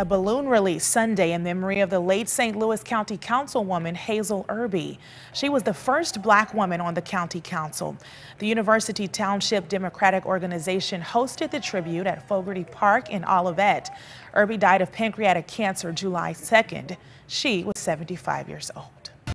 A balloon release Sunday in memory of the late St. Louis County Councilwoman Hazel Erby. She was the first black woman on the county council. The University Township Democratic Organization hosted the tribute at Fogarty Park in Olivette. Erby died of pancreatic cancer July 2nd. She was 75 years old.